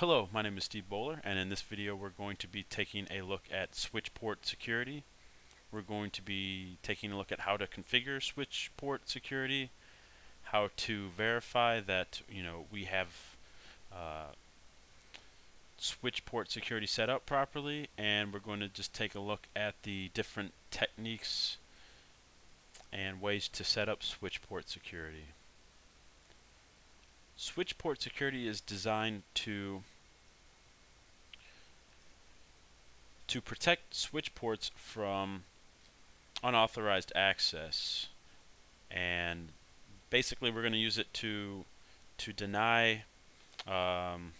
Hello, my name is Steve Bowler and in this video we're going to be taking a look at switch port security. We're going to be taking a look at how to configure switch port security, how to verify that you know we have uh, switch port security set up properly and we're going to just take a look at the different techniques and ways to set up switch port security. Switch port security is designed to to protect switch ports from unauthorized access. And basically we're going to use it to to deny um,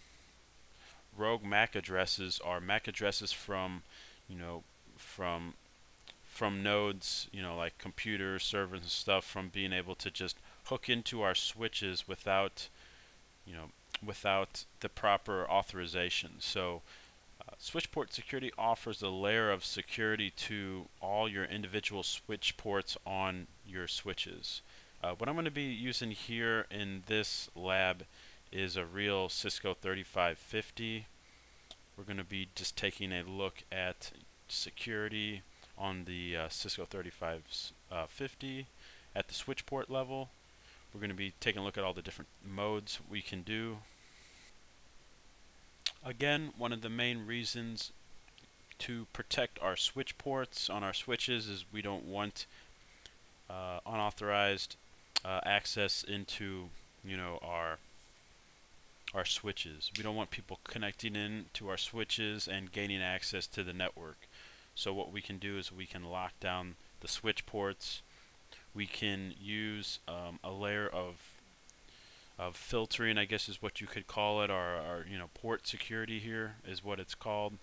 rogue MAC addresses or MAC addresses from you know from from nodes you know like computers servers and stuff from being able to just hook into our switches without you know, without the proper authorization. So uh, switch port security offers a layer of security to all your individual switch ports on your switches. Uh, what I'm going to be using here in this lab is a real Cisco 3550. We're going to be just taking a look at security on the uh, Cisco 3550 uh, at the switch port level. We're going to be taking a look at all the different modes we can do. Again, one of the main reasons to protect our switch ports on our switches is we don't want uh, unauthorized uh, access into you know our our switches. We don't want people connecting in to our switches and gaining access to the network. So what we can do is we can lock down the switch ports we can use um, a layer of of filtering, I guess is what you could call it, or, or you know port security here is what it's called.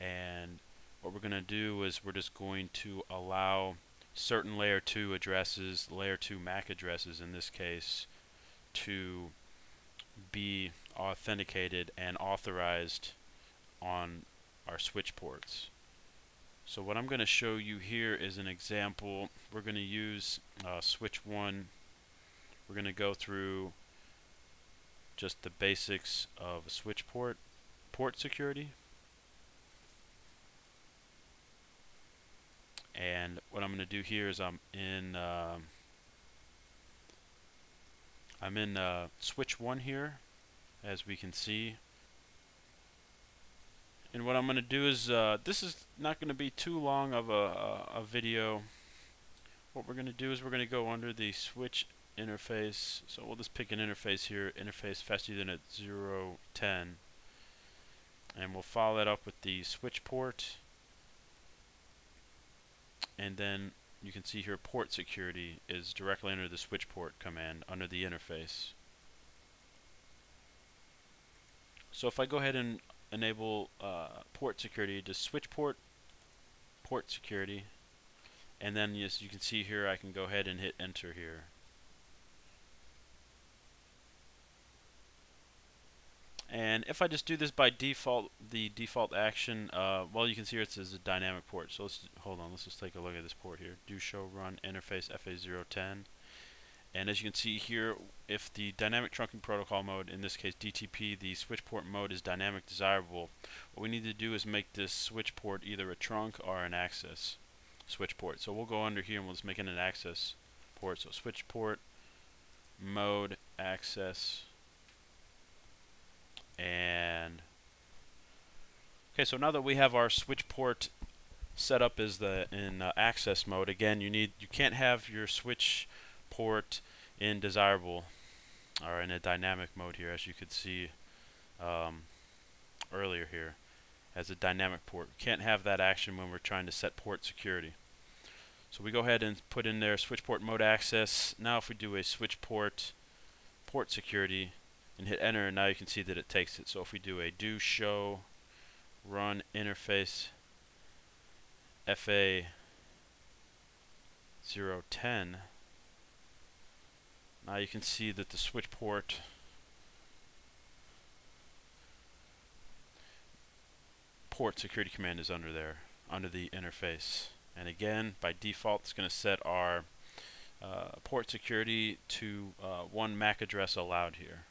And what we're going to do is we're just going to allow certain layer 2 addresses, layer 2 MAC addresses in this case, to be authenticated and authorized on our switch ports. So what I'm going to show you here is an example. We're going to use uh, switch 1. We're going to go through just the basics of a switch port, port security. And what I'm going to do here is I'm in uh, I'm in uh, switch 1 here as we can see and what I'm going to do is, uh, this is not going to be too long of a, a, a video. What we're going to do is we're going to go under the switch interface. So we'll just pick an interface here, interface fast Ethernet 010. And we'll follow that up with the switch port. And then you can see here port security is directly under the switch port command under the interface. So if I go ahead and enable uh, port security to switch port port security. And then as you can see here I can go ahead and hit enter here. And if I just do this by default the default action uh, well you can see here it says a dynamic port. So let's hold on let's just take a look at this port here. Do show run interface FA010 and as you can see here, if the dynamic trunking protocol mode, in this case DTP, the switch port mode is dynamic desirable, what we need to do is make this switch port either a trunk or an access switch port. So we'll go under here and we'll just make it an access port. So switch port, mode, access, and okay. So now that we have our switch port set up as the in uh, access mode, again, you need you can't have your switch port in desirable or in a dynamic mode here as you could see um, earlier here as a dynamic port. Can't have that action when we're trying to set port security. So we go ahead and put in there switch port mode access. Now if we do a switch port port security and hit enter now you can see that it takes it. So if we do a do show run interface FA 010 now you can see that the switch port port security command is under there, under the interface. And again, by default, it's going to set our uh, port security to uh, one MAC address allowed here.